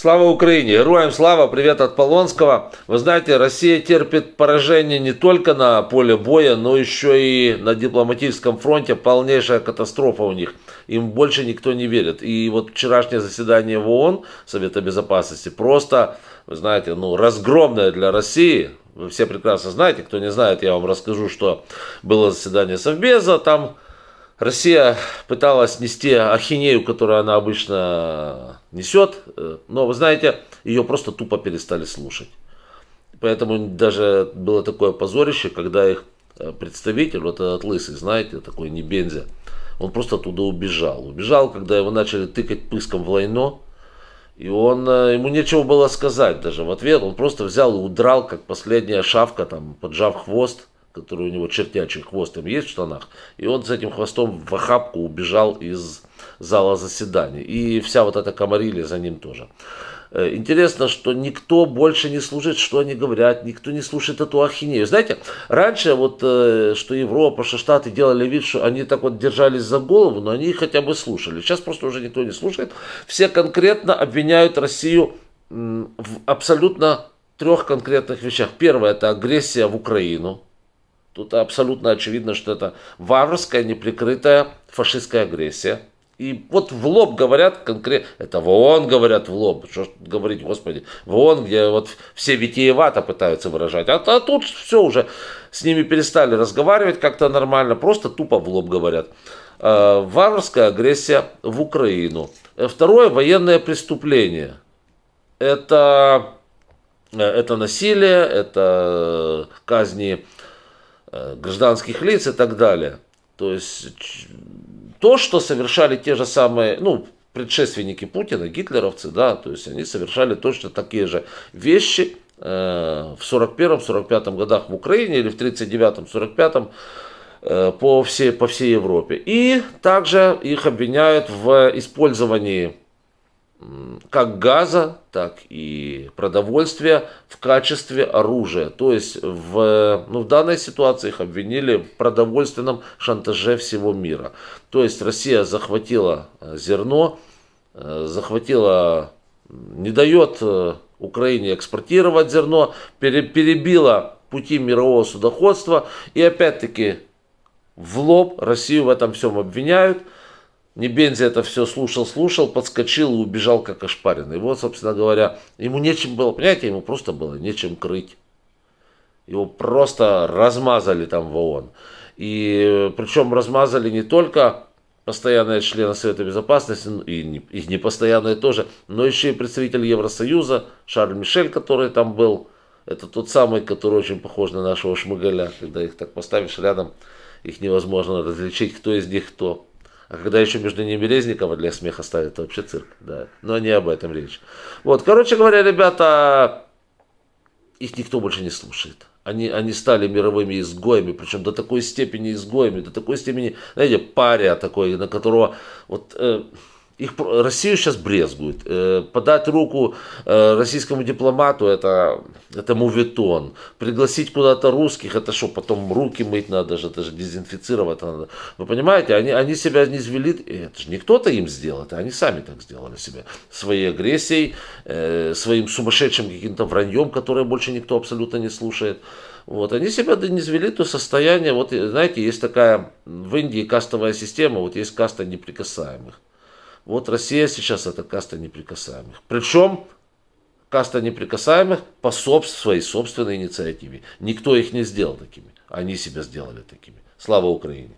Слава Украине! Героям слава! Привет от Полонского! Вы знаете, Россия терпит поражение не только на поле боя, но еще и на дипломатическом фронте. Полнейшая катастрофа у них. Им больше никто не верит. И вот вчерашнее заседание в ООН, Совета Безопасности, просто, вы знаете, ну, разгромное для России. Вы все прекрасно знаете. Кто не знает, я вам расскажу, что было заседание Совбеза. Там Россия пыталась нести ахинею, которую она обычно несет, э, но вы знаете, ее просто тупо перестали слушать. Поэтому даже было такое позорище, когда их э, представитель, вот этот лысый, знаете, такой не бензя, он просто оттуда убежал. Убежал, когда его начали тыкать пыском в лайно, и он, э, ему нечего было сказать даже в ответ, он просто взял и удрал, как последняя шавка, там, поджав хвост, который у него чертячий хвост там есть в штанах, и он с этим хвостом в охапку убежал из зала заседаний. И вся вот эта комарилия за ним тоже. Э, интересно, что никто больше не слушает, что они говорят, никто не слушает эту ахинею. Знаете, раньше вот, э, что Европа, что Штаты делали вид, что они так вот держались за голову, но они хотя бы слушали. Сейчас просто уже никто не слушает. Все конкретно обвиняют Россию в абсолютно трех конкретных вещах. Первое – это агрессия в Украину. Тут абсолютно очевидно, что это варварская, неприкрытая фашистская агрессия. И вот в лоб говорят конкретно, это в ООН говорят в лоб, что говорить, господи, в ООН, где вот все витиевато пытаются выражать, а, а тут все уже, с ними перестали разговаривать как-то нормально, просто тупо в лоб говорят. Э, варварская агрессия в Украину. Второе, военное преступление. Это, э, это насилие, это казни Э, гражданских лиц и так далее. То есть то, что совершали те же самые, ну, предшественники Путина, гитлеровцы, да, то есть они совершали точно такие же вещи э, в 41-45 годах в Украине или в 39-45 э, по, всей, по всей Европе. И также их обвиняют в использовании как газа, так и продовольствия в качестве оружия. То есть в, ну, в данной ситуации их обвинили в продовольственном шантаже всего мира. То есть Россия захватила э, зерно, э, захватила, не дает э, Украине экспортировать зерно, перебила пути мирового судоходства и опять-таки в лоб Россию в этом всем обвиняют – Небензи это все слушал, слушал, подскочил и убежал как ошпаренный. Вот, собственно говоря, ему нечем было, понимаете, ему просто было нечем крыть. Его просто размазали там в ООН. И причем размазали не только постоянные члены Совета Безопасности, ну, и, не, и непостоянные тоже, но еще и представитель Евросоюза, Шарль Мишель, который там был. Это тот самый, который очень похож на нашего Шмыгаля. Когда их так поставишь рядом, их невозможно различить, кто из них кто. А когда еще между ними Резникова для смеха ставят, это вообще цирк, да. Но не об этом речь. Вот, короче говоря, ребята, их никто больше не слушает. Они, они стали мировыми изгоями, причем до такой степени изгоями, до такой степени, знаете, пария такой, на которого вот... Э, их, Россию сейчас брезгуют. Э, подать руку э, российскому дипломату это, это мувитон. Пригласить куда-то русских, это что, потом руки мыть надо же, это же дезинфицировать надо. Вы понимаете, они, они себя не извели, это же не кто-то им сделал, это они сами так сделали себя. Своей агрессией, э, своим сумасшедшим каким-то враньем, которое больше никто абсолютно не слушает. Вот, они себя не извели до состояния, вот знаете, есть такая в Индии кастовая система, вот есть каста неприкасаемых. Вот Россия сейчас это каста неприкасаемых. Причем каста неприкасаемых по собс своей собственной инициативе. Никто их не сделал такими. Они себя сделали такими. Слава Украине!